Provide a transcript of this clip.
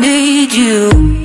need you.